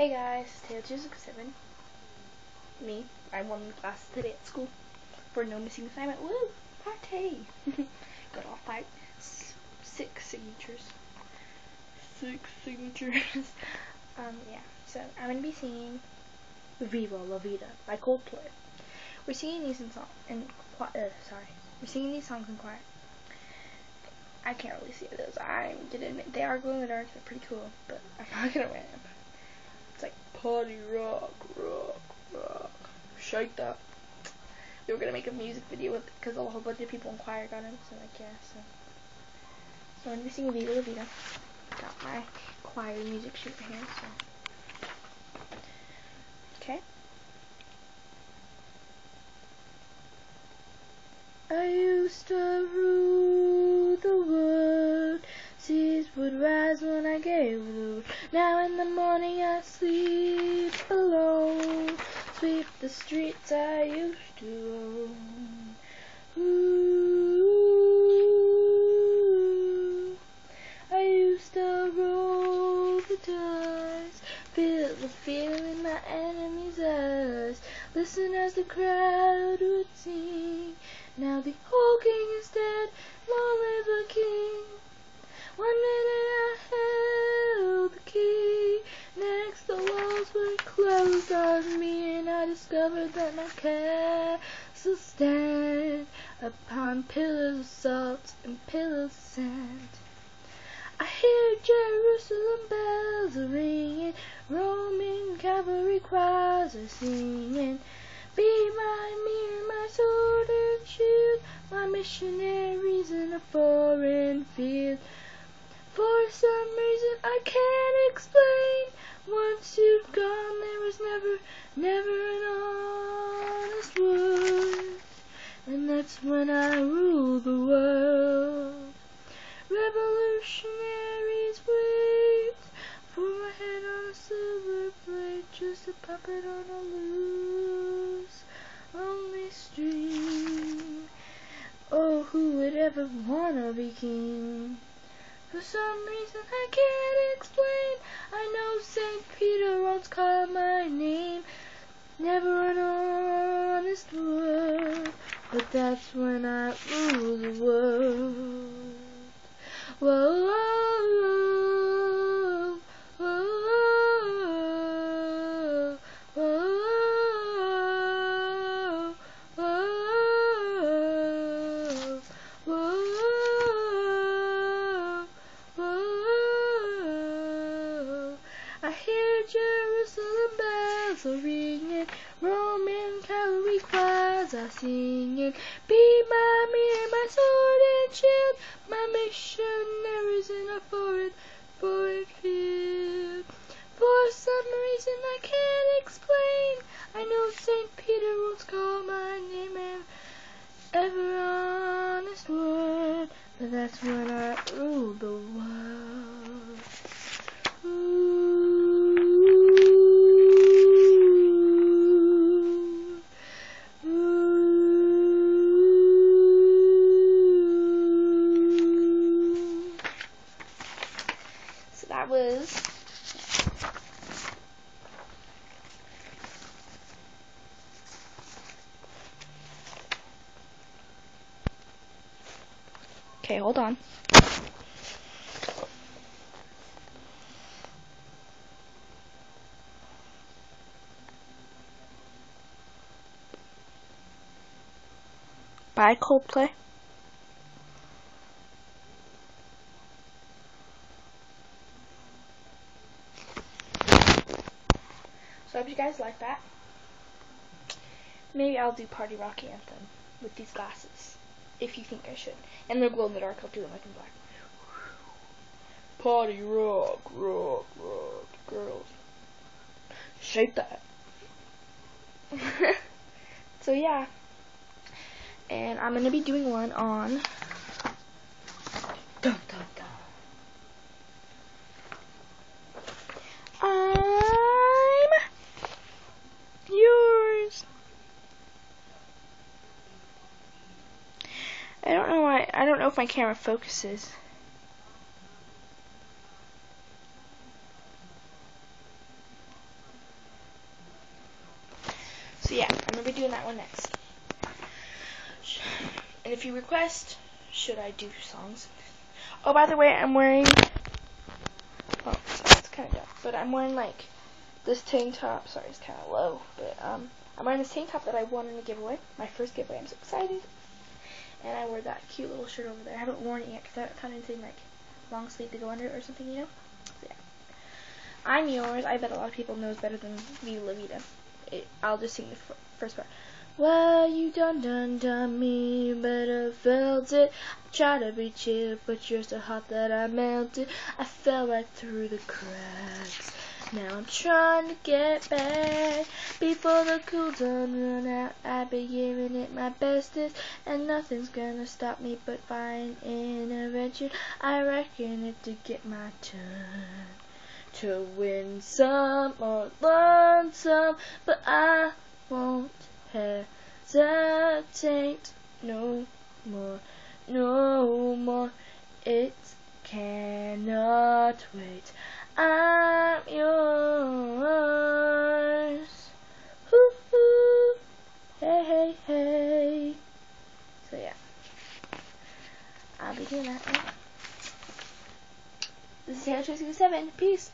Hey guys, Taylor267. Me. I won the class today at school for no missing assignment. Woo! Party! Got all five, six signatures. Six signatures. um, yeah. So I'm gonna be singing Viva La Vida by Coldplay. We're singing these in song in uh, sorry. We're singing these songs in choir. I can't really see those. I'm gonna admit they are glow in the dark. They're pretty cool, but I'm not gonna wear them. Party rock, rock, rock. Shake that. We were gonna make a music video with because a whole bunch of people in choir got them. So like yeah, so so I'm gonna be. Got my choir music sheet here. So okay. I used to rule the world. Seas would rise Sleep alone. Sweep the streets I used to own. Ooh, I used to roll the dice. Feel the fear in my enemy's eyes. Listen as the crowd would sing. Now the whole king is dead, long live the king. One minute I held the key, next the walls were me, and I discovered that my castle stand upon pillars of salt and pillars of sand. I hear Jerusalem bells are ringing, Roman cavalry choirs are singing. Be my mirror, my sword and shield, my missionaries in a foreign field. For some reason I can't explain, once you've gone there was never, never an honest word. And that's when I rule the world. Revolutionaries wait for my head on a silver plate, just a puppet on a loose, lonely string. Oh, who would ever wanna be king? For some reason I can't explain, I know St. Peter once called my name. Never an honest word, but that's when I rule the world. Whoa, whoa, whoa, whoa, whoa, whoa, whoa. I hear Jerusalem bells are ringing, Roman cavalry choirs are singing. Be my and my sword and shield, my missionaries in a foreign, foreign field. For some reason I can't explain, I know St. Peter once call my name and ever honest word, but that's when was Okay, hold on. Bye, Coldplay. So I hope you guys like that. Maybe I'll do Party Rock Anthem with these glasses. If you think I should. And they're glow in the dark, I'll do them like in black. Party rock, rock, rock, girls. Shake that. so yeah. And I'm gonna be doing one on my camera focuses. So yeah, I'm going to be doing that one next. And if you request, should I do songs? Oh, by the way, I'm wearing... Oh, sorry, it's kind of dark. But I'm wearing, like, this tank top. Sorry, it's kind of low. But, um, I'm wearing this tank top that I won in a giveaway. My first giveaway. I'm so excited. And I wear that cute little shirt over there. I haven't worn it yet because I kind of anything like long sleeve to go under it or something, you know. So, yeah. I'm yours. I bet a lot of people knows better than me, Lavita. It, I'll just sing the first part. Well, you done done done me, better felt it. I tried to be chill, but you're so hot that I melted. I fell right through the cracks. Now I'm trying to get back before the cool done run out. I've been giving it my bestest, and nothing's gonna stop me but fine intervention. I reckon it to get my turn to win some or learn some, but I won't hesitate no more, no more. It cannot wait. I'm Hey. So yeah, I'll be doing that. This is Taylor 267. Peace.